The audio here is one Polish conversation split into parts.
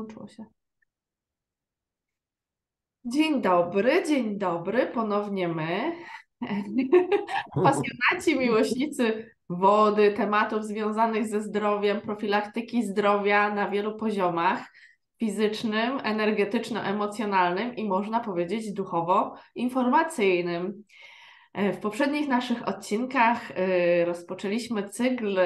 włączyło się. Dzień dobry, dzień dobry, ponownie my. Pasjonaci, miłośnicy wody, tematów związanych ze zdrowiem, profilaktyki zdrowia na wielu poziomach fizycznym, energetyczno-emocjonalnym i można powiedzieć duchowo-informacyjnym. W poprzednich naszych odcinkach y, rozpoczęliśmy cykl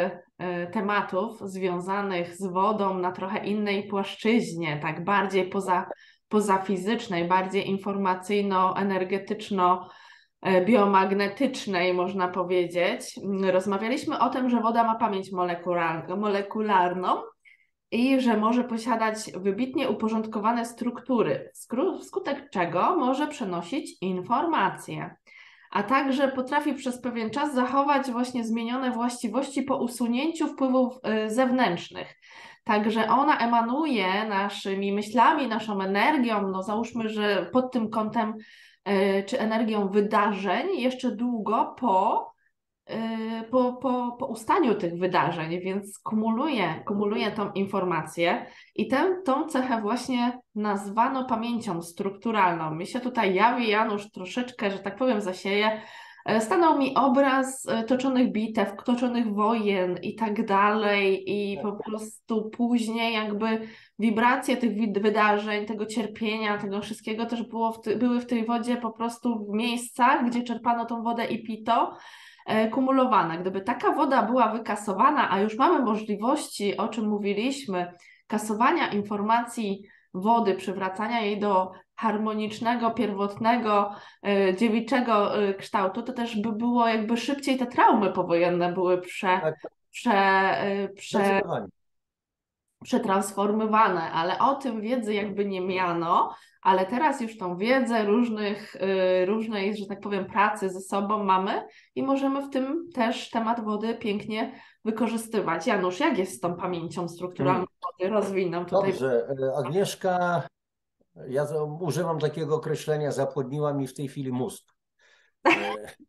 tematów związanych z wodą na trochę innej płaszczyźnie, tak bardziej poza, pozafizycznej, bardziej informacyjno-energetyczno- y, biomagnetycznej, można powiedzieć. Rozmawialiśmy o tym, że woda ma pamięć molekularną i że może posiadać wybitnie uporządkowane struktury, wskutek czego może przenosić informacje a także potrafi przez pewien czas zachować właśnie zmienione właściwości po usunięciu wpływów y, zewnętrznych. Także ona emanuje naszymi myślami, naszą energią, no załóżmy, że pod tym kątem, y, czy energią wydarzeń, jeszcze długo po po, po, po ustaniu tych wydarzeń, więc kumuluje, kumuluje tą informację i tę, tą cechę właśnie nazwano pamięcią strukturalną. Mi się tutaj jawi, Janusz, troszeczkę, że tak powiem, zasieje. E, stanął mi obraz e, toczonych bitew, toczonych wojen i tak dalej, i po prostu później jakby wibracje tych wydarzeń, tego cierpienia, tego wszystkiego też było w były w tej wodzie po prostu w miejscach, gdzie czerpano tą wodę i pito. E, kumulowana. Gdyby taka woda była wykasowana, a już mamy możliwości, o czym mówiliśmy, kasowania informacji wody, przywracania jej do harmonicznego, pierwotnego, e, dziewiczego e, kształtu, to też by było jakby szybciej te traumy powojenne były prze, tak. prze, prze, przetransformowane, ale o tym wiedzy jakby nie miano, ale teraz już tą wiedzę różnych, y, różnej, że tak powiem, pracy ze sobą mamy i możemy w tym też temat wody pięknie wykorzystywać. Janusz, jak jest z tą pamięcią strukturalną wody? Rozwij nam tutaj. Dobrze, e, Agnieszka, ja używam takiego określenia, zapłodniła mi w tej chwili mózg. E,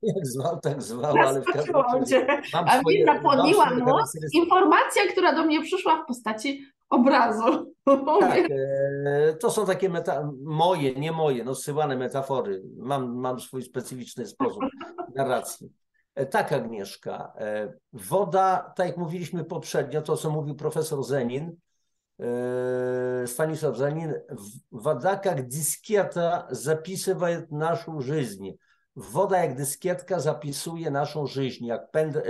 jak zwał, tak zwał, ale w każdym razie mam A swoje, zapłoniłam moc. Informacja, która do mnie przyszła w postaci obrazu. Tak, e, to są takie meta moje, nie moje, no zsyłane metafory. Mam, mam swój specyficzny sposób narracji. E, tak, Agnieszka. Woda, tak jak mówiliśmy poprzednio, to co mówił profesor Zenin, Stanisław Zenin, w wadakach dyskiata zapisywa naszą żyźń woda jak dyskietka zapisuje naszą żyźń, jak pen, e,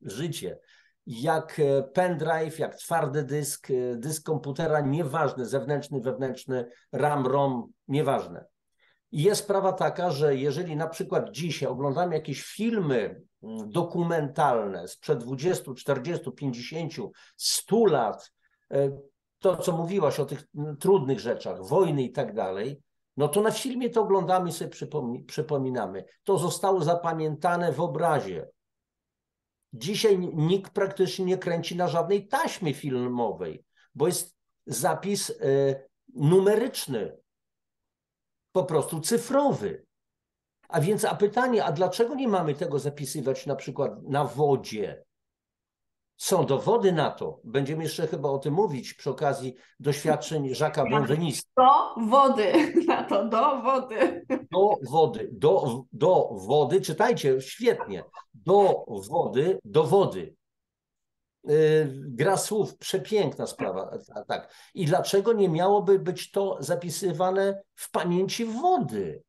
życie, jak e, pendrive, jak twardy dysk, e, dysk komputera, nieważny, zewnętrzny, wewnętrzny, RAM, ROM, nieważne. I jest sprawa taka, że jeżeli na przykład dzisiaj oglądamy jakieś filmy mm, dokumentalne sprzed 20, 40, 50, 100 lat, to co mówiłaś o tych mm, trudnych rzeczach, wojny i tak dalej, no to na filmie to oglądamy i sobie przypominamy. To zostało zapamiętane w obrazie. Dzisiaj nikt praktycznie nie kręci na żadnej taśmie filmowej, bo jest zapis y, numeryczny, po prostu cyfrowy. A więc, a pytanie, a dlaczego nie mamy tego zapisywać na przykład na wodzie? Są dowody na to. Będziemy jeszcze chyba o tym mówić przy okazji doświadczeń Jacques'a Benveniste. Do wody, na to, do wody. Do wody, do, do wody, czytajcie, świetnie. Do wody, do wody. Yy, gra słów, przepiękna sprawa. Tak. I dlaczego nie miałoby być to zapisywane w pamięci wody?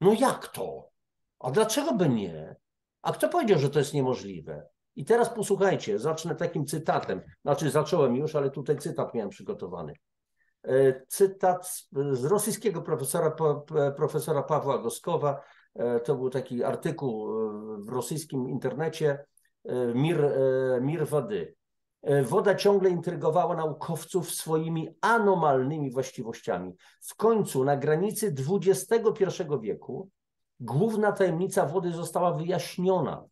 No jak to? A dlaczego by nie? A kto powiedział, że to jest niemożliwe? I teraz posłuchajcie, zacznę takim cytatem. Znaczy, zacząłem już, ale tutaj cytat miałem przygotowany. E, cytat z rosyjskiego profesora, profesora Pawła Goskowa. E, to był taki artykuł e, w rosyjskim internecie Mir, Mir Wody. Woda ciągle intrygowała naukowców swoimi anomalnymi właściwościami. W końcu na granicy XXI wieku główna tajemnica wody została wyjaśniona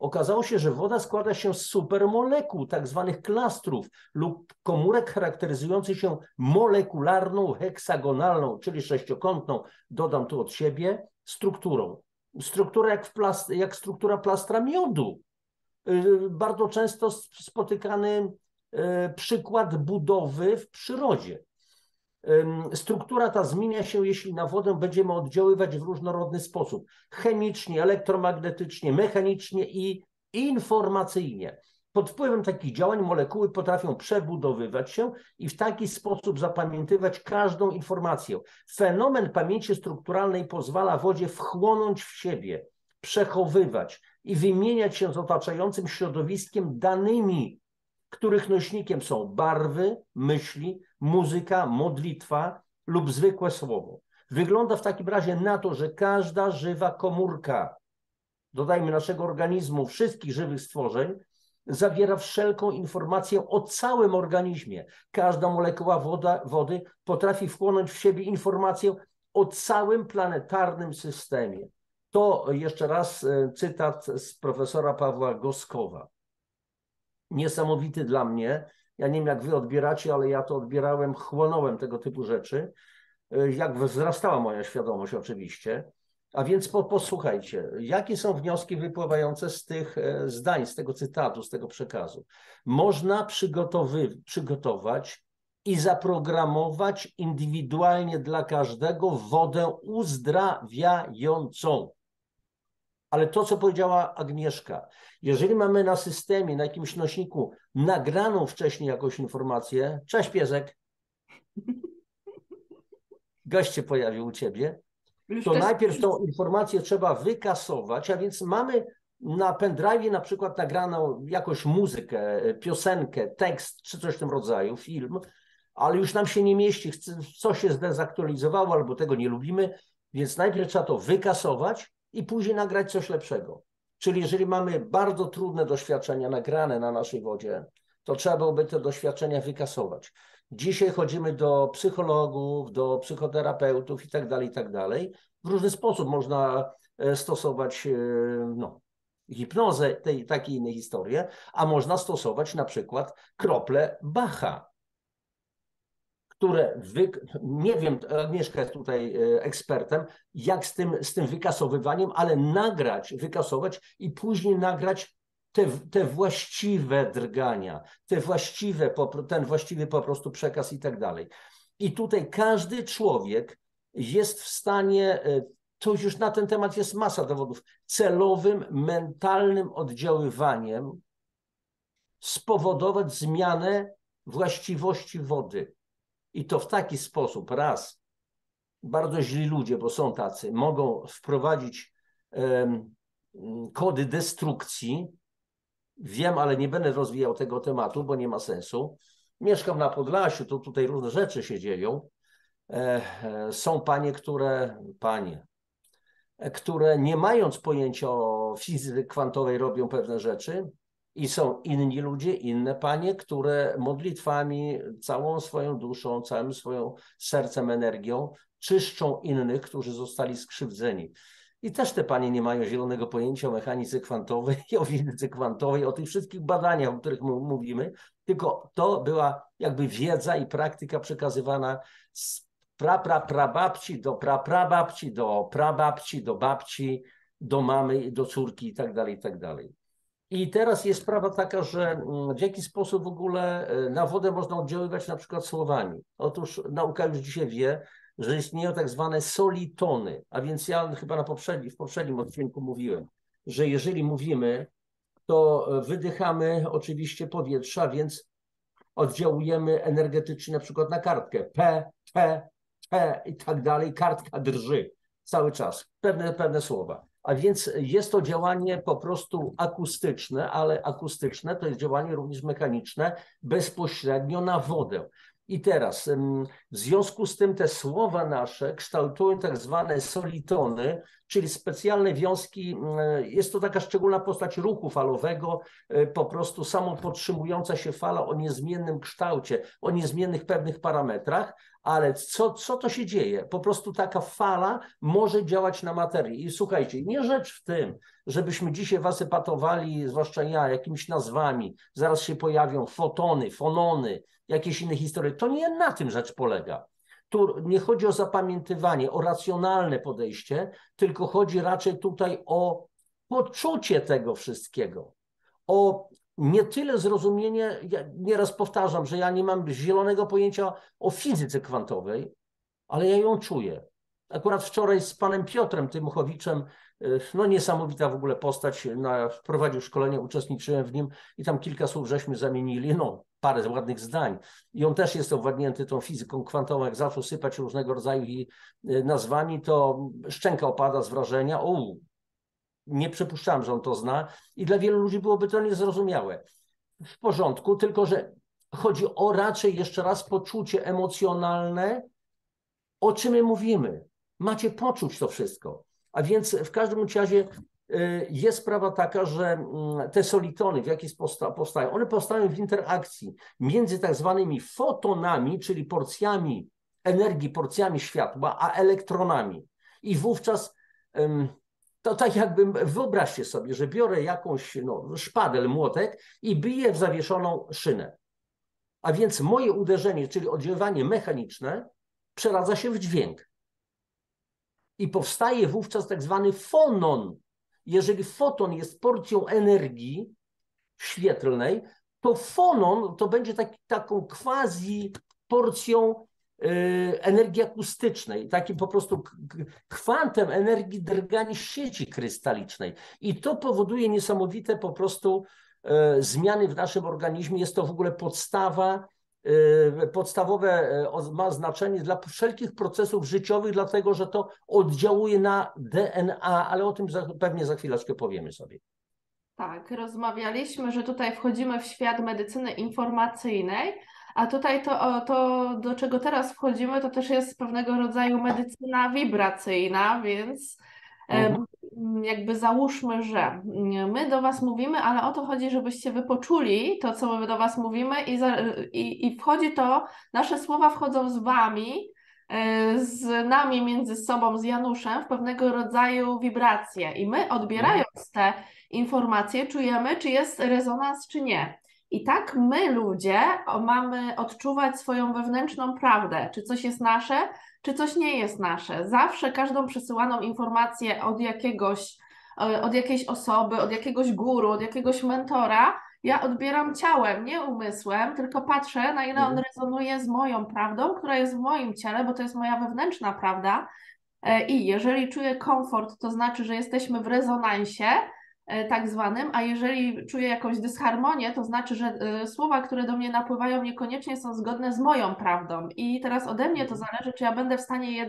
okazało się, że woda składa się z supermolekuł, tak zwanych klastrów lub komórek charakteryzujących się molekularną, heksagonalną, czyli sześciokątną, dodam tu od siebie, strukturą. Struktura jak, plast, jak struktura plastra miodu. Y, bardzo często spotykany y, przykład budowy w przyrodzie. Struktura ta zmienia się, jeśli na wodę będziemy oddziaływać w różnorodny sposób chemicznie, elektromagnetycznie, mechanicznie i informacyjnie. Pod wpływem takich działań molekuły potrafią przebudowywać się i w taki sposób zapamiętywać każdą informację. Fenomen pamięci strukturalnej pozwala wodzie wchłonąć w siebie, przechowywać i wymieniać się z otaczającym środowiskiem danymi, których nośnikiem są barwy, myśli, muzyka, modlitwa lub zwykłe słowo. Wygląda w takim razie na to, że każda żywa komórka, dodajmy naszego organizmu, wszystkich żywych stworzeń, zawiera wszelką informację o całym organizmie. Każda molekuła woda, wody potrafi wchłonąć w siebie informację o całym planetarnym systemie. To jeszcze raz e, cytat z profesora Pawła Goskowa. Niesamowity dla mnie. Ja nie wiem, jak wy odbieracie, ale ja to odbierałem, chłonąłem tego typu rzeczy. E, jak wzrastała moja świadomość, oczywiście. A więc po, posłuchajcie, jakie są wnioski wypływające z tych e, zdań, z tego cytatu, z tego przekazu? Można przygotować i zaprogramować indywidualnie dla każdego wodę uzdrawiającą. Ale to, co powiedziała Agnieszka, jeżeli mamy na systemie, na jakimś nośniku nagraną wcześniej jakąś informację, cześć piesek, gość się pojawił u ciebie, to najpierw tą informację trzeba wykasować, a więc mamy na pendrive na przykład nagraną jakąś muzykę, piosenkę, tekst czy coś w tym rodzaju, film, ale już nam się nie mieści, coś się zdezaktualizowało albo tego nie lubimy, więc najpierw trzeba to wykasować i później nagrać coś lepszego. Czyli jeżeli mamy bardzo trudne doświadczenia nagrane na naszej wodzie, to trzeba byłoby te doświadczenia wykasować. Dzisiaj chodzimy do psychologów, do psychoterapeutów i tak dalej, i tak dalej. W różny sposób można e, stosować e, no, hipnozę, tej, takie inne historie, a można stosować na przykład krople Bacha, które wy... nie wiem, Agnieszka jest tutaj e, ekspertem, jak z tym, z tym wykasowywaniem, ale nagrać, wykasować i później nagrać te, te właściwe drgania, te właściwe, ten właściwy po prostu przekaz i tak dalej. I tutaj każdy człowiek jest w stanie, e, to już na ten temat jest masa dowodów, celowym, mentalnym oddziaływaniem spowodować zmianę właściwości wody. I to w taki sposób, raz, bardzo źli ludzie, bo są tacy, mogą wprowadzić um, kody destrukcji. Wiem, ale nie będę rozwijał tego tematu, bo nie ma sensu. Mieszkam na Podlasiu, to tutaj różne rzeczy się dzieją. E, są panie, które, panie, które nie mając pojęcia o fizyce kwantowej robią pewne rzeczy, i są inni ludzie, inne panie, które modlitwami, całą swoją duszą, całym swoim sercem, energią czyszczą innych, którzy zostali skrzywdzeni. I też te panie nie mają zielonego pojęcia o mechanice kwantowej, o fizyce kwantowej, o tych wszystkich badaniach, o których mówimy, tylko to była jakby wiedza i praktyka przekazywana z pra, pra, prababci do pra, prababci, do prababci, do babci, do mamy, do córki i tak dalej, i teraz jest sprawa taka, że mm, w jaki sposób w ogóle e, na wodę można oddziaływać na przykład słowami. Otóż nauka już dzisiaj wie, że istnieją tak zwane solitony, a więc ja chyba na poprzedni, w poprzednim odcinku mówiłem, że jeżeli mówimy, to wydychamy oczywiście powietrza, więc oddziałujemy energetycznie na przykład na kartkę P, P, P i tak dalej, kartka drży cały czas, pewne, pewne słowa. A więc jest to działanie po prostu akustyczne, ale akustyczne to jest działanie również mechaniczne bezpośrednio na wodę. I teraz w związku z tym te słowa nasze kształtują tak zwane solitony, czyli specjalne wiązki. Jest to taka szczególna postać ruchu falowego, e, po prostu samopodtrzymująca się fala o niezmiennym kształcie, o niezmiennych pewnych parametrach, ale co, co to się dzieje? Po prostu taka fala może działać na materię. I słuchajcie, nie rzecz w tym, żebyśmy dzisiaj was epatowali, zwłaszcza ja, jakimiś nazwami. Zaraz się pojawią fotony, fonony, jakieś inne historie. To nie na tym rzecz polega. Tu nie chodzi o zapamiętywanie, o racjonalne podejście, tylko chodzi raczej tutaj o poczucie tego wszystkiego, o nie tyle zrozumienie, ja nieraz powtarzam, że ja nie mam zielonego pojęcia o fizyce kwantowej, ale ja ją czuję. Akurat wczoraj z panem Piotrem Tymuchowiczem, y, no niesamowita w ogóle postać, na, prowadził szkolenie, uczestniczyłem w nim i tam kilka słów żeśmy zamienili, no parę ładnych zdań. I on też jest owładnięty tą fizyką kwantową, jak zaczął sypać różnego rodzaju y, nazwami, to szczęka opada z wrażenia, o, nie przypuszczałem, że on to zna i dla wielu ludzi byłoby to niezrozumiałe. W porządku, tylko że chodzi o raczej jeszcze raz poczucie emocjonalne, o czym my mówimy. Macie poczuć to wszystko. A więc w każdym razie y, jest sprawa taka, że mm, te solitony w jaki sposób powstają? One powstają w interakcji między tak zwanymi fotonami, czyli porcjami energii, porcjami światła, a elektronami. I wówczas to tak jakbym, wyobraźcie sobie, że biorę jakąś no, szpadel, młotek i biję w zawieszoną szynę. A więc moje uderzenie, czyli oddziaływanie mechaniczne, przeradza się w dźwięk. I powstaje wówczas tak zwany fonon. Jeżeli foton jest porcją energii świetlnej, to fonon to będzie taki, taką quasi porcją energii akustycznej, takim po prostu kwantem energii drgania sieci krystalicznej. I to powoduje niesamowite po prostu y, zmiany w naszym organizmie. Jest to w ogóle podstawa, y, podstawowe ma znaczenie dla wszelkich procesów życiowych, dlatego że to oddziałuje na DNA, ale o tym pewnie za chwileczkę powiemy sobie. Tak, rozmawialiśmy, że tutaj wchodzimy w świat medycyny informacyjnej, a tutaj to, to, do czego teraz wchodzimy, to też jest pewnego rodzaju medycyna wibracyjna, więc mhm. jakby załóżmy, że my do Was mówimy, ale o to chodzi, żebyście wy poczuli to, co my do Was mówimy i, za, i, i wchodzi to, nasze słowa wchodzą z Wami, e, z nami między sobą, z Januszem w pewnego rodzaju wibracje i my odbierając te informacje czujemy, czy jest rezonans, czy nie. I tak my ludzie mamy odczuwać swoją wewnętrzną prawdę, czy coś jest nasze, czy coś nie jest nasze. Zawsze każdą przesyłaną informację od jakiegoś, od jakiejś osoby, od jakiegoś guru, od jakiegoś mentora, ja odbieram ciałem, nie umysłem, tylko patrzę, na ile on mhm. rezonuje z moją prawdą, która jest w moim ciele, bo to jest moja wewnętrzna prawda. E, I jeżeli czuję komfort, to znaczy, że jesteśmy w rezonansie, tak zwanym, a jeżeli czuję jakąś dysharmonię, to znaczy, że e, słowa, które do mnie napływają, niekoniecznie są zgodne z moją prawdą. I teraz ode mnie to mhm. zależy, czy ja będę w stanie je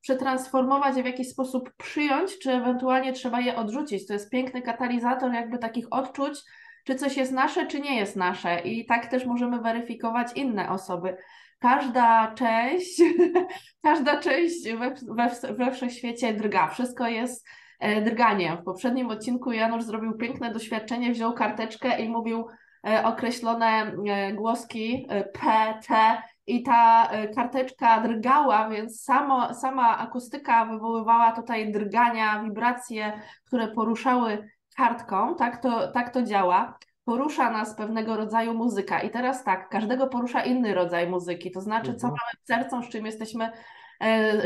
przetransformować, w jakiś sposób przyjąć, czy ewentualnie trzeba je odrzucić. To jest piękny katalizator jakby takich odczuć, czy coś jest nasze, czy nie jest nasze. I tak też możemy weryfikować inne osoby. Każda część, każda część we, we, we wszechświecie drga. Wszystko jest E, drganiem. W poprzednim odcinku Janusz zrobił piękne doświadczenie, wziął karteczkę i mówił e, określone e, głoski P, T i ta karteczka drgała, więc samo, sama akustyka wywoływała tutaj drgania, wibracje, które poruszały kartką. Tak to, tak to działa. Porusza nas pewnego rodzaju muzyka. I teraz tak, każdego porusza inny rodzaj muzyki, to znaczy, co mhm. mamy w sercu, z czym jesteśmy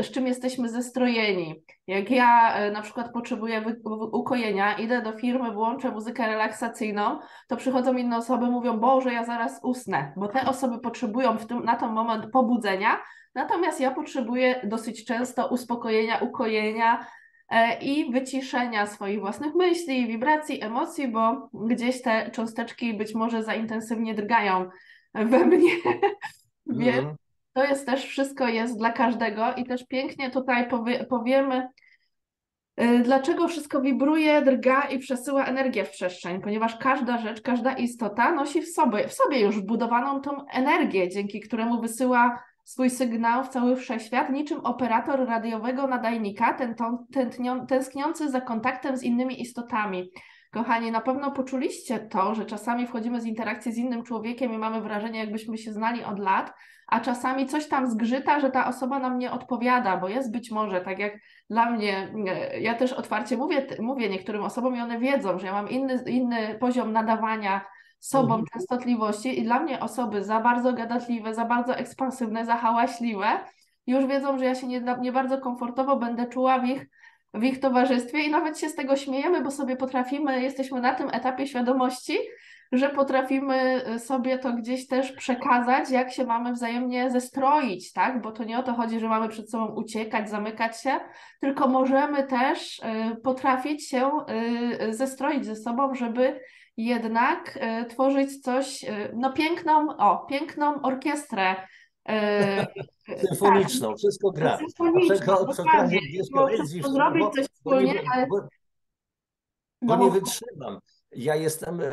z czym jesteśmy zestrojeni. Jak ja e, na przykład potrzebuję ukojenia, idę do firmy, włączę muzykę relaksacyjną, to przychodzą inne osoby, mówią, Boże, ja zaraz usnę, bo te osoby potrzebują w tym, na ten moment pobudzenia, natomiast ja potrzebuję dosyć często uspokojenia, ukojenia, e, i wyciszenia swoich własnych myśli, wibracji, emocji, bo gdzieś te cząsteczki być może za intensywnie drgają we mnie. Więc mm. To jest też wszystko jest dla każdego i też pięknie tutaj powie, powiemy, y, dlaczego wszystko wibruje, drga i przesyła energię w przestrzeń, ponieważ każda rzecz, każda istota nosi w sobie, w sobie już wbudowaną tą energię, dzięki któremu wysyła swój sygnał w cały wszechświat, niczym operator radiowego nadajnika, ten, ten, tęskniący za kontaktem z innymi istotami. Kochani, na pewno poczuliście to, że czasami wchodzimy z interakcji z innym człowiekiem i mamy wrażenie, jakbyśmy się znali od lat, a czasami coś tam zgrzyta, że ta osoba nam nie odpowiada, bo jest być może, tak jak dla mnie, ja też otwarcie mówię, mówię niektórym osobom i one wiedzą, że ja mam inny, inny poziom nadawania sobą mhm. częstotliwości i dla mnie osoby za bardzo gadatliwe, za bardzo ekspansywne, za hałaśliwe, już wiedzą, że ja się nie, nie bardzo komfortowo będę czuła w ich w ich towarzystwie i nawet się z tego śmiejemy, bo sobie potrafimy, jesteśmy na tym etapie świadomości, że potrafimy sobie to gdzieś też przekazać, jak się mamy wzajemnie zestroić, tak? Bo to nie o to chodzi, że mamy przed sobą uciekać, zamykać się, tylko możemy też y, potrafić się y, zestroić ze sobą, żeby jednak tworzyć coś, no piękną, o, piękną orkiestrę. Symfoniczną, tak, wszystko gra. Symfoniczną, dokładnie. Zrobić coś wspólnie, ale... Bo, bo no, nie wytrzymam ja jestem e,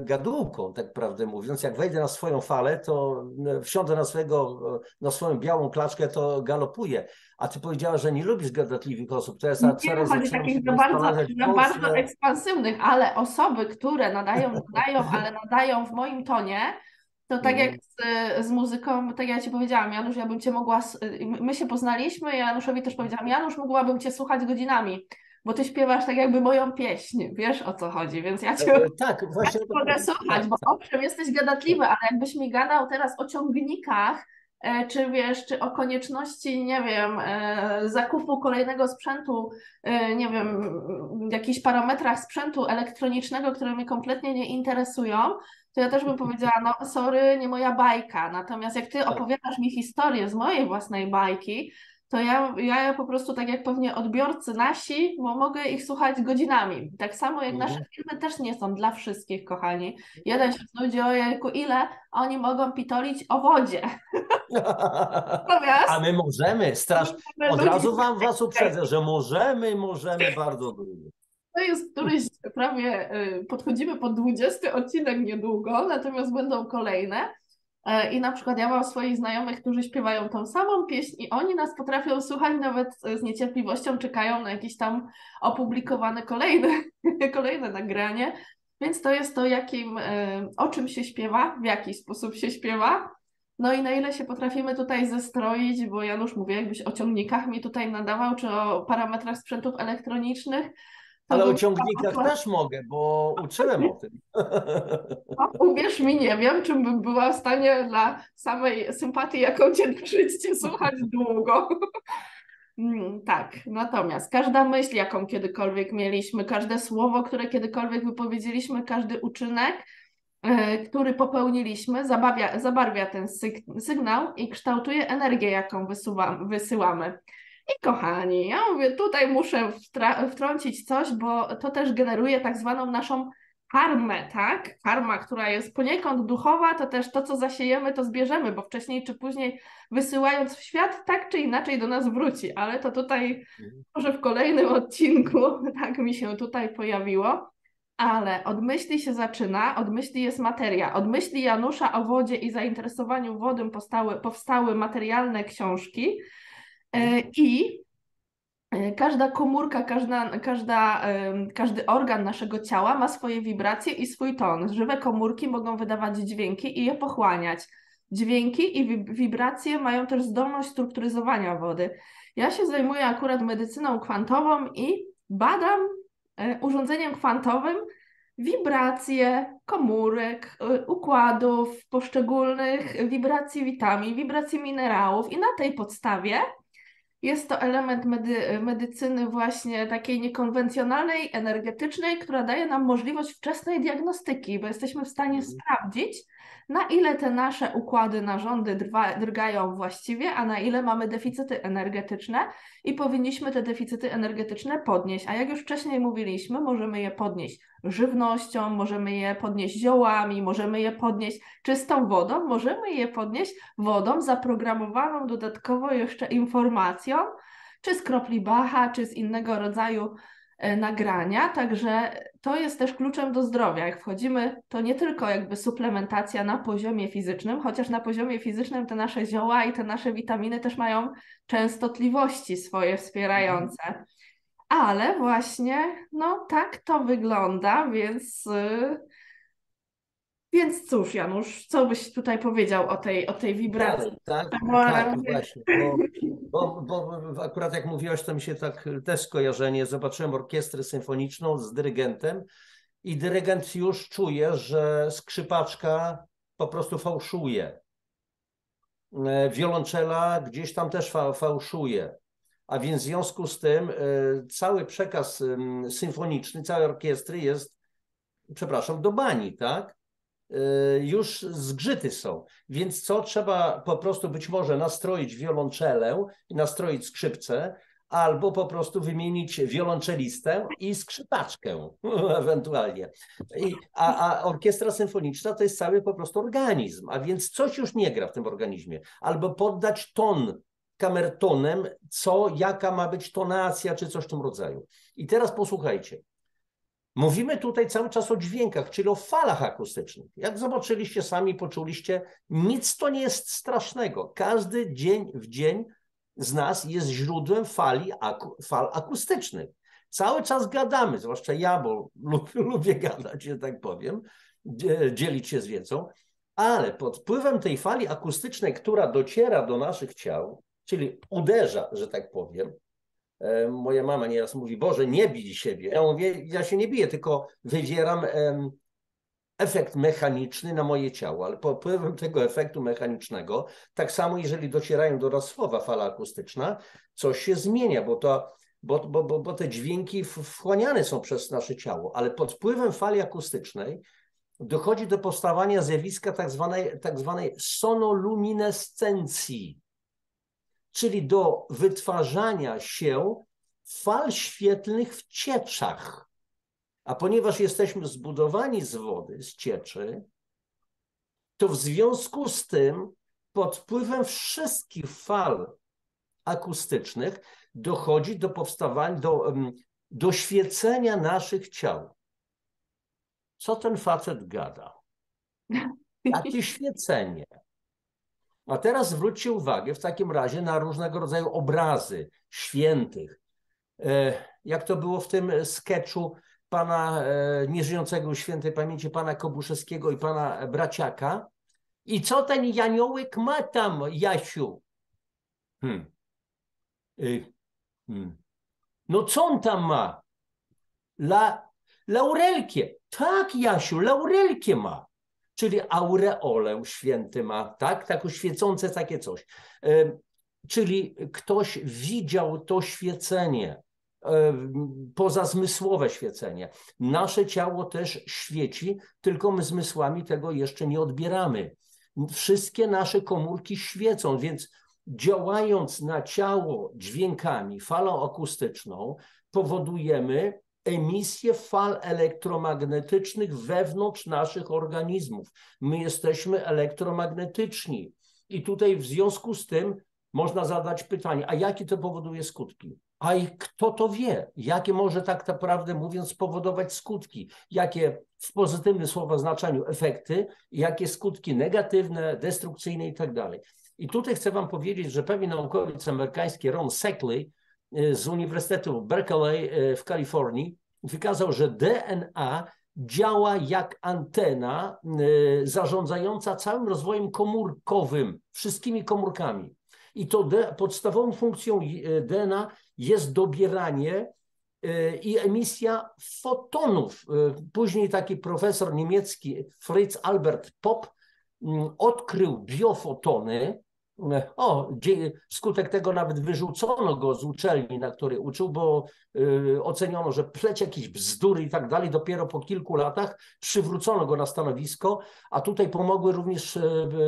gadułką, tak prawdę mówiąc. Jak wejdę na swoją falę, to e, wsiądę na, swojego, na swoją białą klaczkę, to galopuję. A ty powiedziała, że nie lubisz gadatliwych osób. To jest nie teraz chodzi takich za bardzo, za bardzo ekspansywnych, ale osoby, które nadają, nadają, ale nadają w moim tonie, to tak jak z, z, muzyką, tak jak ja Ci powiedziałam, Janusz, ja bym Cię mogła, my się poznaliśmy, Januszowi też powiedziałam, Janusz, mogłabym Cię słuchać godzinami bo ty śpiewasz tak jakby moją pieśń, wiesz o co chodzi, więc ja cię e, tak, właśnie ja mogę słuchać, bo owszem, jesteś gadatliwy, ale jakbyś mi gadał teraz o ciągnikach, e, czy wiesz, czy o konieczności, nie wiem, e, zakupu kolejnego sprzętu, e, nie wiem, jakichś parametrach sprzętu elektronicznego, które mnie kompletnie nie interesują, to ja też bym powiedziała, no sorry, nie moja bajka. Natomiast jak ty tak. opowiadasz mi historię z mojej własnej bajki, to ja, ja po prostu, tak jak pewnie odbiorcy nasi, bo mogę ich słuchać godzinami. Tak samo jak nasze mhm. filmy też nie są dla wszystkich, kochani. Jeden się znudzi, ojejku, ile oni mogą pitolić o wodzie. Natomiast... A my możemy, strasz... od razu wam was uprzedzę, że możemy, możemy bardzo długo. To jest któryś prawie, y, podchodzimy pod 20 odcinek niedługo, natomiast będą kolejne. E, I na przykład ja mam swoich znajomych, którzy śpiewają tą samą pieśń i oni nas potrafią słuchać, nawet z niecierpliwością czekają na jakieś tam opublikowane kolejne, kolejne nagranie. Więc to jest to, jakim, e, o czym się śpiewa, w jaki sposób się śpiewa. No i na ile się potrafimy tutaj zestroić, bo Janusz mówię, jakbyś o ciągnikach mi tutaj nadawał, czy o parametrach sprzętów elektronicznych, ale o ciągnikach też mogę, bo uczyłem o tym. Uwierz mi, nie wiem, czym bym była w stanie dla samej sympatii, jaką cię cię słuchać długo. Mm, tak, natomiast każda myśl, jaką kiedykolwiek mieliśmy, każde słowo, które kiedykolwiek wypowiedzieliśmy, każdy uczynek, e, który popełniliśmy, zabawia, zabarwia ten sygnał i kształtuje energię, jaką wysyłamy. I kochani, ja mówię, tutaj muszę wtrącić coś, bo to też generuje tak zwaną naszą karmę, tak? Karma, która jest poniekąd duchowa, to też to, co zasiejemy, to zbierzemy, bo wcześniej czy później wysyłając w świat, tak czy inaczej do nas wróci, ale to tutaj może w kolejnym odcinku tak mi się tutaj pojawiło. Ale od myśli się zaczyna, od myśli jest materia. Od myśli Janusza o wodzie i zainteresowaniu wodą powstały, powstały materialne książki, I e, każda komórka, każda, każda, każdy organ naszego ciała ma swoje wibracje i swój ton. Żywe komórki mogą wydawać dźwięki i je pochłaniać. Dźwięki i wibracje mają też zdolność strukturyzowania wody. Ja się zajmuję akurat medycyną kwantową i badam e, urządzeniem kwantowym wibracje komórek, układów poszczególnych, wibracji witamin, wibracji minerałów i na tej podstawie jest to element medy medycyny właśnie takiej niekonwencjonalnej, energetycznej, która daje nam możliwość wczesnej diagnostyki, bo jesteśmy w stanie mhm. sprawdzić, na ile te nasze układy, narządy drwa, drgają właściwie, a na ile mamy deficyty energetyczne i powinniśmy te deficyty energetyczne podnieść. A jak już wcześniej mówiliśmy, możemy je podnieść żywnością, możemy je podnieść ziołami, możemy je podnieść czystą wodą, możemy je podnieść wodą zaprogramowaną dodatkowo jeszcze informacją, czy z kropli Bacha, czy z innego rodzaju nagrania, także to jest też kluczem do zdrowia. Jak wchodzimy, to nie tylko jakby suplementacja na poziomie fizycznym, chociaż na poziomie fizycznym te nasze zioła i te nasze witaminy też mają częstotliwości swoje wspierające. Ale właśnie, no tak to wygląda, więc y, więc cóż, Janusz, co byś tutaj powiedział o tej, o tej wibracji? Tak, tak, tak właśnie. Bo, bo, bo, akurat jak mówiłaś, to mi się tak też skojarzenie. Zobaczyłem orkiestrę symfoniczną z dyrygentem i dyrygent już czuje, że skrzypaczka po prostu fałszuje. E, wiolonczela gdzieś tam też fałszuje. A więc w związku z tym e, cały przekaz symfoniczny, całej orkiestry jest, przepraszam, do bani, tak? Już zgrzyty są. Więc co trzeba po prostu być może nastroić wiolonczelę i nastroić skrzypce, albo po prostu wymienić wiolonczelistę i skrzypaczkę ewentualnie. I, a, a orkiestra symfoniczna to jest cały po prostu organizm, a więc coś już nie gra w tym organizmie. Albo poddać ton kamertonem, co, jaka ma być tonacja, czy coś w tym rodzaju. I teraz posłuchajcie. Mówimy tutaj cały czas o dźwiękach, czyli o falach akustycznych. Jak zobaczyliście sami, poczuliście, nic to nie jest strasznego. Każdy dzień w dzień z nas jest źródłem fali, aku, fal akustycznych. Cały czas gadamy, zwłaszcza ja, bo lubię, lubię gadać, że tak powiem, dzielić się z wiedzą, ale pod wpływem tej fali akustycznej, która dociera do naszych ciał, czyli uderza, że tak powiem, moja mama nieraz mówi, Boże, nie bij siebie. Ja mówię, ja się nie biję, tylko wywieram efekt mechaniczny na moje ciało, ale pod wpływem tego efektu mechanicznego, tak samo jeżeli docierają do nas słowa fala akustyczna, coś się zmienia, bo, to, bo, bo, bo, bo te dźwięki wchłaniane są przez nasze ciało, ale pod wpływem fali akustycznej dochodzi do powstawania zjawiska tak zwanej, tak zwanej sonoluminescencji, czyli do wytwarzania się fal świetlnych w cieczach. A ponieważ jesteśmy zbudowani z wody, z cieczy, to w związku z tym pod wpływem wszystkich fal akustycznych dochodzi do powstawania, do, do świecenia naszych ciał. Co ten facet gada? Jakie świecenie? A teraz zwróćcie uwagę w takim razie na różnego rodzaju obrazy świętych. E, jak to było w tym sketchu pana e, nieżyjącego świętej pamięci, pana Kobuszewskiego i pana Braciaka. I co ten Janiołek ma tam, Jasiu? Hmm. Y, hmm. No co on tam ma? La, laurelkie. Tak, Jasiu, laurelkie ma. Czyli aureolę święty ma, tak? Tak świecące takie coś. Czyli ktoś widział to świecenie pozazmysłowe świecenie. Nasze ciało też świeci, tylko my zmysłami tego jeszcze nie odbieramy. Wszystkie nasze komórki świecą, więc działając na ciało dźwiękami, falą akustyczną, powodujemy emisję fal elektromagnetycznych wewnątrz naszych organizmów. My jesteśmy elektromagnetyczni. I tutaj w związku z tym można zadać pytanie, a jakie to powoduje skutki? A i kto to wie, jakie może tak naprawdę mówiąc spowodować skutki, jakie w pozytywnym słowa znaczeniu efekty, jakie skutki negatywne, destrukcyjne i tak dalej. I tutaj chcę wam powiedzieć, że pewien naukowiec amerykański Ron Seckley z Uniwersytetu Berkeley y, w Kalifornii wykazał, że DNA działa jak antena y, zarządzająca całym rozwojem komórkowym, wszystkimi komórkami. I to podstawową funkcją DNA jest dobieranie i emisja fotonów. Później taki profesor niemiecki Fritz Albert Popp mm, odkrył biofotony. E, o, skutek tego nawet wyrzucono go z uczelni, na której uczył, bo oceniono, że pleć jakieś bzdury i tak dalej. Dopiero po kilku latach przywrócono go na stanowisko, a tutaj pomogły również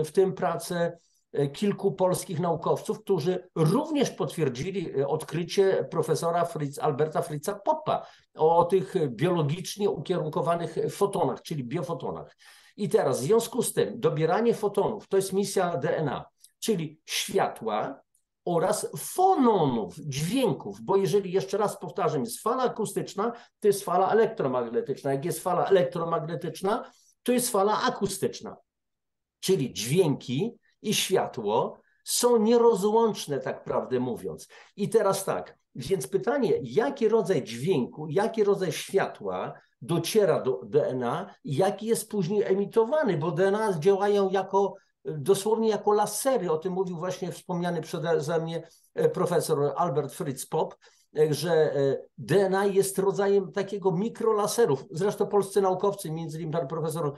w tym prace E, kilku polskich naukowców, którzy również potwierdzili e, odkrycie profesora Fritz, Alberta Fritza Poppa o tych biologicznie ukierunkowanych fotonach, czyli biofotonach. I teraz w związku z tym dobieranie fotonów to jest misja DNA, czyli światła oraz fononów, dźwięków, bo jeżeli jeszcze raz powtarzam, jest fala akustyczna, to jest fala elektromagnetyczna. Jak jest fala elektromagnetyczna, to jest fala akustyczna, czyli dźwięki i światło są nierozłączne, tak prawdę mówiąc. I teraz tak, więc pytanie, jaki rodzaj dźwięku, jaki rodzaj światła dociera do DNA i jaki jest później emitowany, bo DNA działają jako dosłownie jako lasery. O tym mówił właśnie wspomniany przeze mnie e, profesor Albert Fritz Pop, e, że e, DNA jest rodzajem takiego mikrolaserów. Zresztą polscy naukowcy, między innymi pan profesor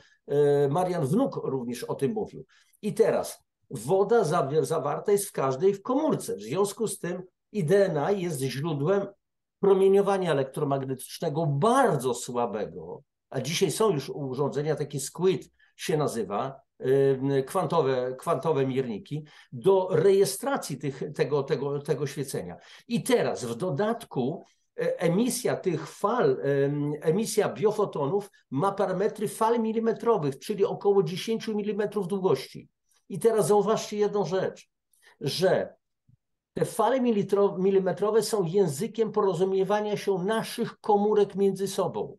Marian Wnuk również o tym mówił. I teraz woda zawarta jest w każdej w komórce. W związku z tym i DNA jest źródłem promieniowania elektromagnetycznego bardzo słabego, a dzisiaj są już urządzenia takie SQUID, się nazywa, kwantowe, kwantowe mierniki, do rejestracji tych, tego, tego, tego świecenia. I teraz w dodatku e, emisja tych fal, emisja biofotonów ma parametry fal milimetrowych, czyli około 10 mm długości. I teraz zauważcie jedną rzecz, że te fale milimetrowe są językiem porozumiewania się naszych komórek między sobą.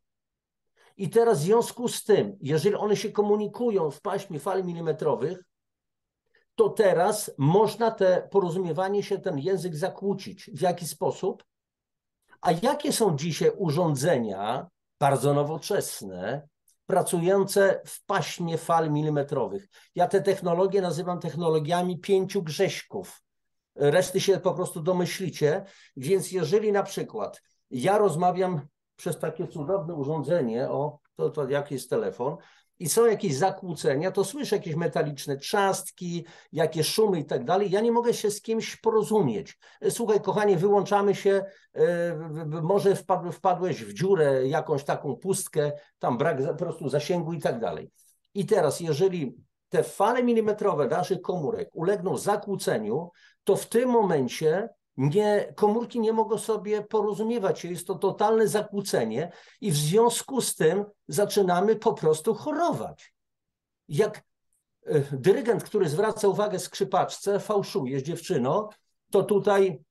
I teraz w związku z tym, jeżeli one się komunikują w paśmie fal milimetrowych, to teraz można te porozumiewanie się, ten język zakłócić. W jaki sposób? A jakie są dzisiaj urządzenia bardzo nowoczesne, pracujące w paśmie fal milimetrowych? Ja te technologie nazywam technologiami pięciu grześków. Reszty się po prostu domyślicie. Więc jeżeli na przykład ja rozmawiam przez takie cudowne urządzenie, o, to, to jak jest telefon, i są jakieś zakłócenia, to słyszę jakieś metaliczne trzastki, jakieś szumy i tak dalej. Ja nie mogę się z kimś porozumieć. Słuchaj, kochanie, wyłączamy się, yy, może wpadł, wpadłeś w dziurę, jakąś taką pustkę, tam brak po prostu zasięgu i tak dalej. I teraz, jeżeli te fale milimetrowe naszych komórek ulegną zakłóceniu, to w tym momencie nie, komórki nie mogą sobie porozumiewać się, jest to totalne zakłócenie i w związku z tym zaczynamy po prostu chorować. Jak e, dyrygent, który zwraca uwagę skrzypaczce, fałszuje dziewczyno, to tutaj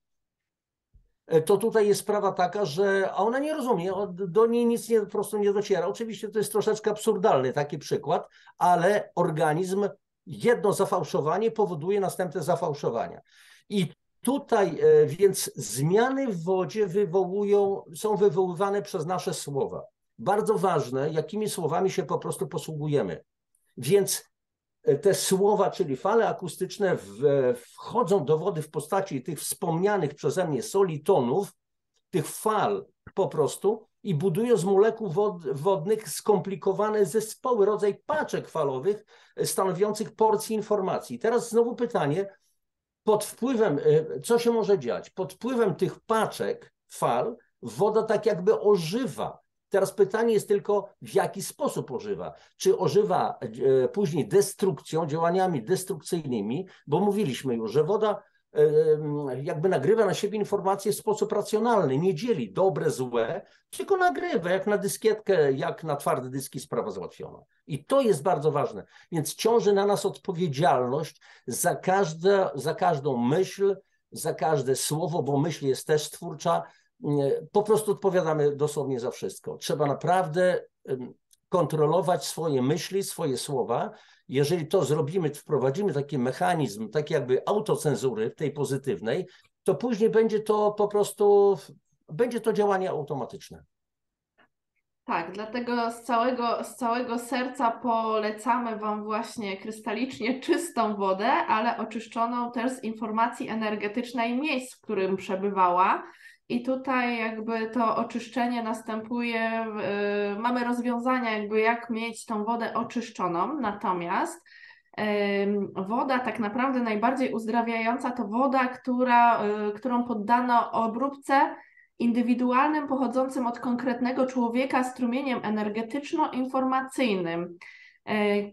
e, to tutaj jest sprawa taka, że a ona nie rozumie, do niej nic nie, po prostu nie dociera. Oczywiście to jest troszeczkę absurdalny taki przykład, ale organizm jedno zafałszowanie powoduje następne zafałszowania. I Tutaj e, więc zmiany w wodzie wywołują, są wywoływane przez nasze słowa. Bardzo ważne, jakimi słowami się po prostu posługujemy. Więc e, te słowa, czyli fale akustyczne, w, wchodzą do wody w postaci tych wspomnianych przeze mnie solitonów, tych fal po prostu i budują z molekuł wod, wodnych skomplikowane zespoły, rodzaj paczek falowych e, stanowiących porcje informacji. Teraz znowu pytanie, pod wpływem, y, co się może dziać? Pod wpływem tych paczek fal woda tak jakby ożywa. Teraz pytanie jest tylko, w jaki sposób ożywa. Czy ożywa y, później destrukcją, działaniami destrukcyjnymi, bo mówiliśmy już, że woda jakby nagrywa na siebie informacje w sposób racjonalny, nie dzieli dobre, złe, tylko nagrywa jak na dyskietkę, jak na twarde dyski sprawa załatwiona. I to jest bardzo ważne. Więc ciąży na nas odpowiedzialność za, każde, za każdą myśl, za każde słowo, bo myśl jest też twórcza. Po prostu odpowiadamy dosłownie za wszystko. Trzeba naprawdę kontrolować swoje myśli, swoje słowa, jeżeli to zrobimy, wprowadzimy taki mechanizm, tak jakby autocenzury tej pozytywnej, to później będzie to po prostu, będzie to działanie automatyczne. Tak, dlatego z całego, z całego serca polecamy Wam właśnie krystalicznie czystą wodę, ale oczyszczoną też z informacji energetycznej miejsc, w którym przebywała, i tutaj jakby to oczyszczenie następuje, yy, mamy rozwiązania jakby jak mieć tą wodę oczyszczoną, natomiast woda tak naprawdę najbardziej uzdrawiająca to woda, która, yy, którą poddano obróbce indywidualnym, pochodzącym od konkretnego człowieka strumieniem energetyczno-informacyjnym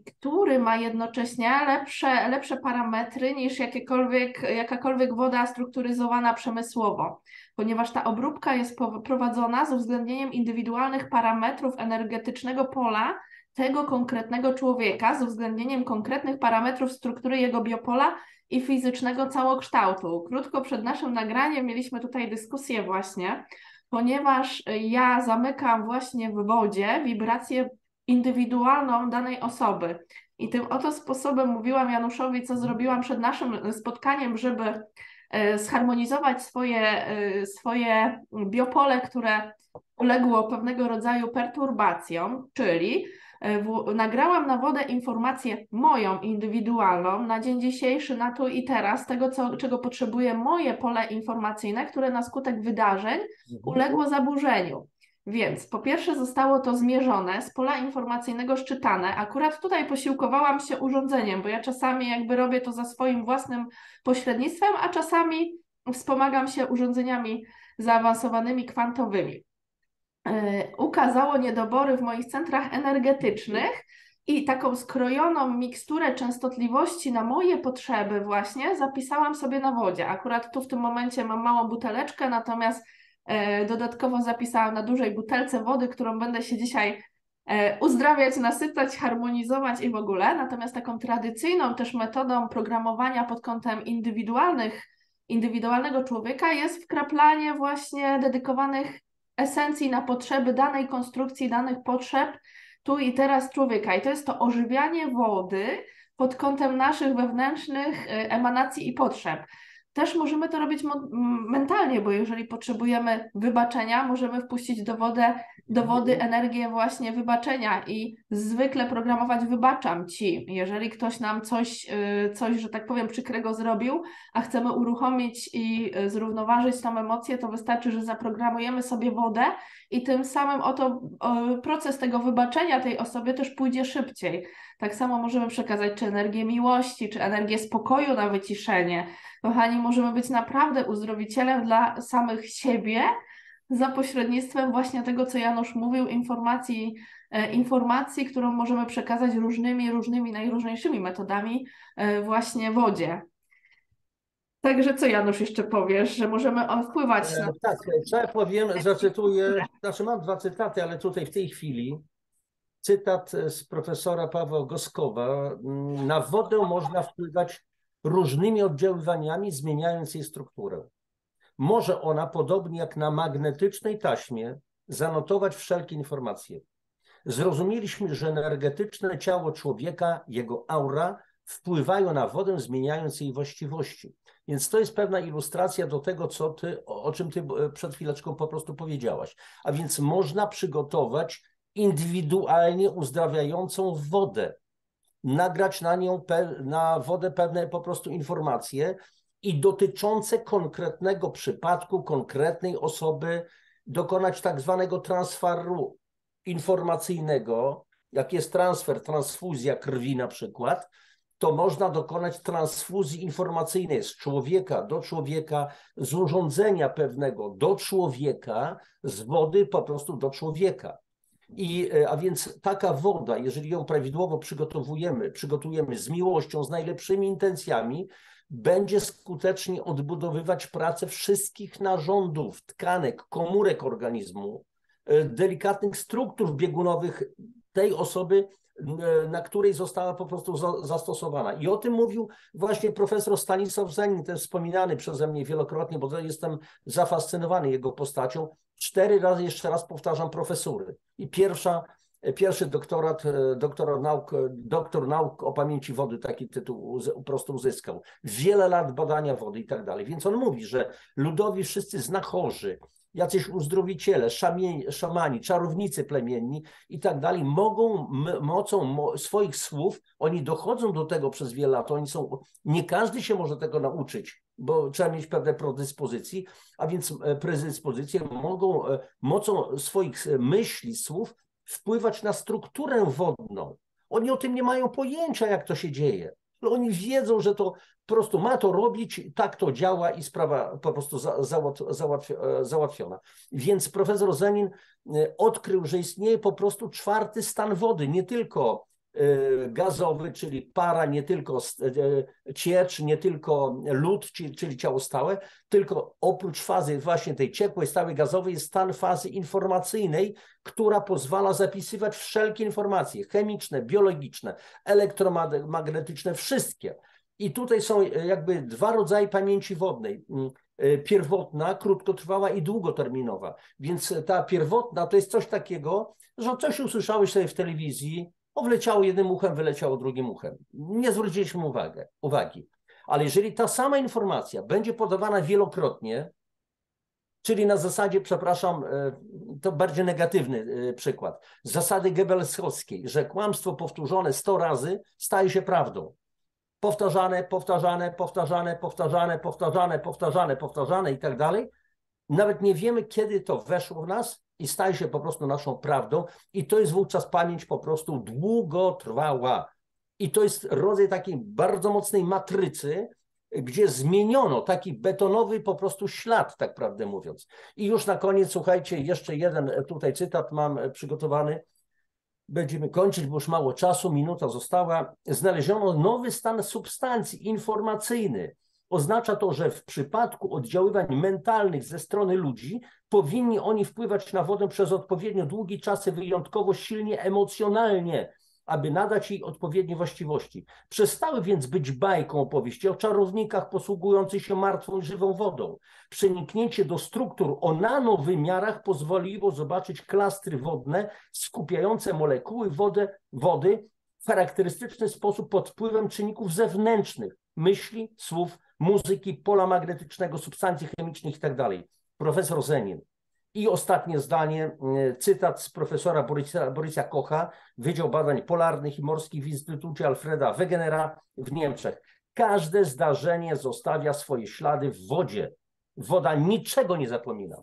który ma jednocześnie lepsze, lepsze parametry niż jakiekolwiek, jakakolwiek woda strukturyzowana przemysłowo ponieważ ta obróbka jest prowadzona z uwzględnieniem indywidualnych parametrów energetycznego pola tego konkretnego człowieka, z uwzględnieniem konkretnych parametrów struktury jego biopola i fizycznego całokształtu. Krótko przed naszym nagraniem mieliśmy tutaj dyskusję właśnie, ponieważ ja zamykam właśnie w wodzie wibrację indywidualną danej osoby. I tym oto sposobem mówiłam Januszowi, co zrobiłam przed naszym spotkaniem, żeby E, zharmonizować swoje, e, swoje biopole, które uległo pewnego rodzaju perturbacjom, czyli e, w, nagrałam na wodę informację moją indywidualną na dzień dzisiejszy, na tu i teraz, tego, co, czego potrzebuje moje pole informacyjne, które na skutek wydarzeń mhm. uległo zaburzeniu. Więc po pierwsze zostało to zmierzone, z pola informacyjnego szczytane. Akurat tutaj posiłkowałam się urządzeniem, bo ja czasami jakby robię to za swoim własnym pośrednictwem, a czasami wspomagam się urządzeniami zaawansowanymi kwantowymi. Yy, ukazało niedobory w moich centrach energetycznych, i taką skrojoną miksturę częstotliwości na moje potrzeby właśnie zapisałam sobie na wodzie. Akurat tu w tym momencie mam małą buteleczkę, natomiast e, dodatkowo zapisałam na dużej butelce wody, którą będę się dzisiaj e, uzdrawiać, nasycać, harmonizować i w ogóle. Natomiast taką tradycyjną też metodą programowania pod kątem indywidualnych, indywidualnego człowieka jest wkraplanie właśnie dedykowanych esencji na potrzeby danej konstrukcji, danych potrzeb tu i teraz człowieka. I to jest to ożywianie wody pod kątem naszych wewnętrznych e, emanacji i potrzeb. Też możemy to robić mentalnie, bo jeżeli potrzebujemy wybaczenia, możemy wpuścić do, wodę, do wody energię właśnie wybaczenia i zwykle programować wybaczam ci. Jeżeli ktoś nam coś, y, coś, że tak powiem, przykrego zrobił, a chcemy uruchomić i y, zrównoważyć tą emocję, to wystarczy, że zaprogramujemy sobie wodę i tym samym oto proces tego wybaczenia tej osobie też pójdzie szybciej. Tak samo możemy przekazać czy energię miłości, czy energię spokoju na wyciszenie. Kochani, możemy być naprawdę uzdrowicielem dla samych siebie za pośrednictwem właśnie tego, co Janusz mówił, informacji, e, informacji, którą możemy przekazać różnymi, różnymi, najróżniejszymi metodami e, właśnie wodzie. Także co Janusz jeszcze powiesz, że możemy wpływać e, na... Tak, co ja powiem, zacytuję, znaczy mam dwa cytaty, ale tutaj w tej chwili cytat z profesora Pawła Goskowa. Na wodę można wpływać różnymi oddziaływaniami, zmieniając jej strukturę. Może ona, podobnie jak na magnetycznej taśmie, zanotować wszelkie informacje. Zrozumieliśmy, że energetyczne ciało człowieka, jego aura, wpływają na wodę, zmieniając jej właściwości. Więc to jest pewna ilustracja do tego, co ty, o czym ty e, przed chwileczką po prostu powiedziałaś. A więc można przygotować indywidualnie uzdrawiającą wodę, nagrać na nią, na wodę pewne po prostu informacje i dotyczące konkretnego przypadku, konkretnej osoby, dokonać tak zwanego transferu informacyjnego, jak jest transfer, transfuzja krwi na przykład, to można dokonać transfuzji informacyjnej z człowieka do człowieka, z urządzenia pewnego do człowieka, z wody po prostu do człowieka. I, e, a więc taka woda, jeżeli ją prawidłowo przygotowujemy, przygotujemy z miłością, z najlepszymi intencjami, będzie skutecznie odbudowywać pracę wszystkich narządów, tkanek, komórek organizmu, e, delikatnych struktur biegunowych tej osoby, e, na której została po prostu zastosowana. I o tym mówił właśnie profesor Stanisław Zenin, ten wspominany przeze mnie wielokrotnie, bo jestem zafascynowany jego postacią cztery razy, jeszcze raz powtarzam, profesury. I pierwsza, pierwszy doktorat, e, doktor nauk, doktor nauk o pamięci wody, taki tytuł po prostu uzyskał. Wiele lat badania wody i tak dalej. Więc on mówi, że ludowi wszyscy znachorzy, jacyś uzdrowiciele, szamie, szamani, czarownicy plemienni i tak dalej, mogą mocą mo swoich słów, oni dochodzą do tego przez wiele lat, oni są, nie każdy się może tego nauczyć, bo trzeba mieć pewne predyspozycje, a więc e, predyspozycje mogą e, mocą swoich e, myśli, słów wpływać na strukturę wodną. Oni o tym nie mają pojęcia, jak to się dzieje. Oni wiedzą, że to po prostu ma to robić, tak to działa i sprawa po prostu załatwiona. Więc profesor Zenin odkrył, że istnieje po prostu czwarty stan wody, nie tylko gazowy, czyli para, nie tylko y, ciecz, nie tylko lód, czyli ciało stałe, tylko oprócz fazy właśnie tej ciepłej, stałej gazowej jest stan fazy informacyjnej, która pozwala zapisywać wszelkie informacje chemiczne, biologiczne, elektromagnetyczne, wszystkie. I tutaj są y, jakby dwa rodzaje pamięci wodnej mm, pierwotna, krótkotrwała i długoterminowa. Więc ta pierwotna to jest coś takiego, że coś usłyszałeś sobie w telewizji, o, wleciało jednym uchem, wyleciało drugim uchem. Nie zwróciliśmy uwagę, uwagi. Ale jeżeli ta sama informacja będzie podawana wielokrotnie, czyli na zasadzie, przepraszam, e, to bardziej negatywny e, przykład, zasady Goebbelsowskiej, że kłamstwo powtórzone 100 razy staje się prawdą. Powtarzane, powtarzane, powtarzane, powtarzane, powtarzane, powtarzane, powtarzane i tak dalej. Nawet nie wiemy, kiedy to weszło w nas, i staje się po prostu naszą prawdą i to jest wówczas pamięć po prostu długotrwała. I to jest rodzaj takiej bardzo mocnej matrycy, gdzie zmieniono taki betonowy po prostu ślad, tak prawdę mówiąc. I już na koniec, słuchajcie, jeszcze jeden tutaj cytat mam przygotowany. będziemy kończyć, bo już mało czasu, minuta została. Znaleziono nowy stan substancji informacyjny. Oznacza to, że w przypadku oddziaływań mentalnych ze strony ludzi powinni oni wpływać na wodę przez odpowiednio długi czas wyjątkowo silnie emocjonalnie, aby nadać jej odpowiednie właściwości. Przestały więc być bajką opowieści o czarownikach posługujących się martwą żywą wodą. Przeniknięcie do struktur o nanowymiarach pozwoliło zobaczyć klastry wodne skupiające molekuły wodę, wody w charakterystyczny sposób pod wpływem czynników zewnętrznych, myśli, słów, muzyki, pola magnetycznego, substancji chemicznych itd. Profesor Zenin. I ostatnie zdanie, y, cytat z profesora Borysa, Borysa Kocha, Wydział Badań Polarnych i Morskich w Instytucie Alfreda Wegenera w Niemczech. Każde zdarzenie zostawia swoje ślady w wodzie. Woda niczego nie zapomina.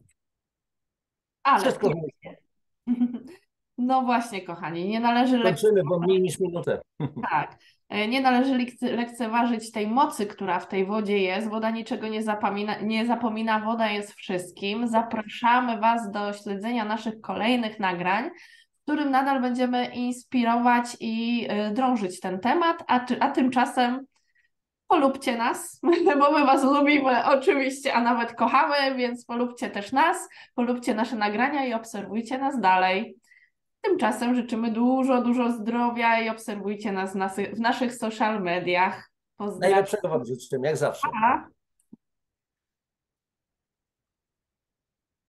Ale Wszystko no właśnie, kochani, nie należy lekceważyć. kończymy, bo mniej niż minutę. Tak. E, Nie należy lekce- lekceważyć tej mocy, która w tej wodzie jest. Woda niczego nie zapomina, nie zapomina, woda jest wszystkim. Zapraszamy Was do śledzenia naszych kolejnych nagrań, w którym nadal będziemy inspirować i e, drążyć ten temat, a, ty, a tymczasem polubcie nas, bo my Was lubimy oczywiście, a nawet kochamy, więc polubcie też nas, polubcie nasze nagrania i obserwujcie nas dalej. Tymczasem życzymy dużo, dużo zdrowia i obserwujcie nas w, naszych social mediach. Pozdrawiam. Najlepszego Wam życzę, jak zawsze. Pa.